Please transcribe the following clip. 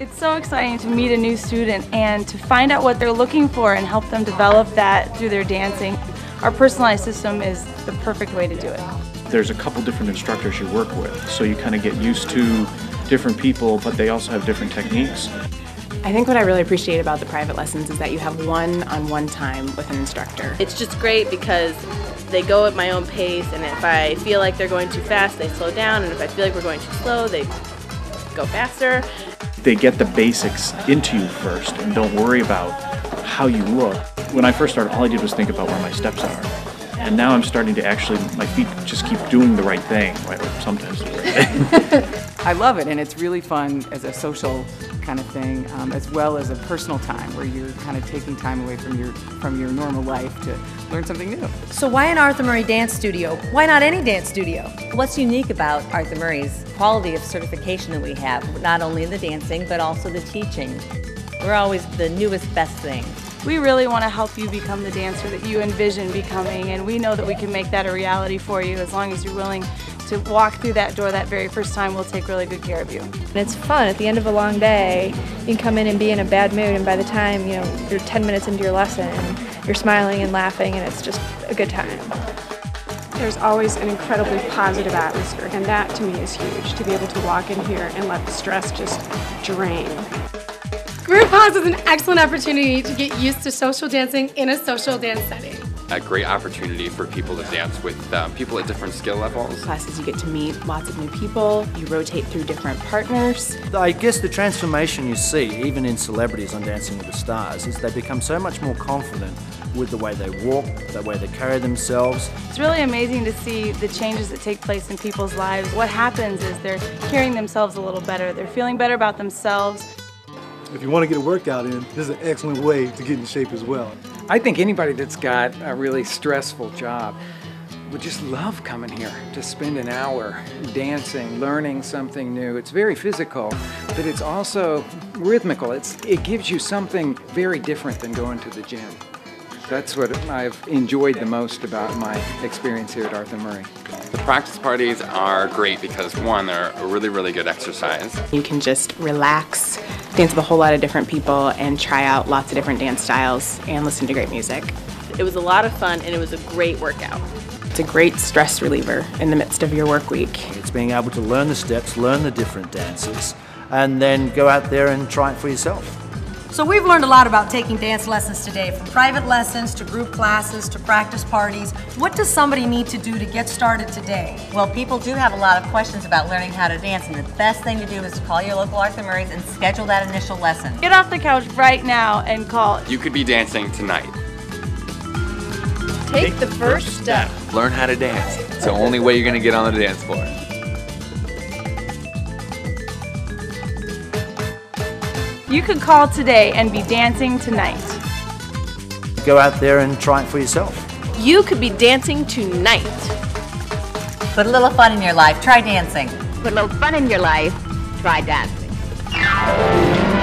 It's so exciting to meet a new student and to find out what they're looking for and help them develop that through their dancing. Our personalized system is the perfect way to do it. There's a couple different instructors you work with, so you kind of get used to different people, but they also have different techniques. I think what I really appreciate about the private lessons is that you have one-on-one time with an instructor. It's just great because they go at my own pace and if I feel like they're going too fast, they slow down and if I feel like we're going too slow, they go faster. They get the basics into you first and don't worry about how you look. When I first started, all I did was think about where my steps are. And now I'm starting to actually, my feet just keep doing the right thing, right? Or sometimes the right thing. I love it, and it's really fun as a social kind of thing, um, as well as a personal time where you're kind of taking time away from your from your normal life to learn something new. So why an Arthur Murray dance studio? Why not any dance studio? What's unique about Arthur Murray's quality of certification that we have, not only in the dancing, but also the teaching. We're always the newest, best thing. We really want to help you become the dancer that you envision becoming, and we know that we can make that a reality for you as long as you're willing to walk through that door that very first time. We'll take really good care of you. And it's fun. At the end of a long day, you can come in and be in a bad mood, and by the time you know you're 10 minutes into your lesson, you're smiling and laughing, and it's just a good time. There's always an incredibly positive atmosphere, and that to me is huge, to be able to walk in here and let the stress just drain. Group Pause is an excellent opportunity to get used to social dancing in a social dance setting. A great opportunity for people to dance with um, people at different skill levels. Classes, you get to meet lots of new people, you rotate through different partners. I guess the transformation you see, even in celebrities on Dancing with the Stars, is they become so much more confident with the way they walk, the way they carry themselves. It's really amazing to see the changes that take place in people's lives. What happens is they're hearing themselves a little better, they're feeling better about themselves. If you want to get a workout in, this is an excellent way to get in shape as well. I think anybody that's got a really stressful job would just love coming here to spend an hour dancing, learning something new. It's very physical, but it's also rhythmical. It's, it gives you something very different than going to the gym. That's what I've enjoyed the most about my experience here at Arthur Murray. The practice parties are great because one, they're a really, really good exercise. You can just relax, dance with a whole lot of different people, and try out lots of different dance styles and listen to great music. It was a lot of fun and it was a great workout. It's a great stress reliever in the midst of your work week. It's being able to learn the steps, learn the different dances, and then go out there and try it for yourself. So we've learned a lot about taking dance lessons today, from private lessons to group classes to practice parties. What does somebody need to do to get started today? Well, people do have a lot of questions about learning how to dance, and the best thing to do is to call your local Arthur Murray's and schedule that initial lesson. Get off the couch right now and call. You could be dancing tonight. Take the first step. Learn how to dance. It's the only way you're going to get on the dance floor. You could call today and be dancing tonight. Go out there and try it for yourself. You could be dancing tonight. Put a little fun in your life. Try dancing. Put a little fun in your life. Try dancing.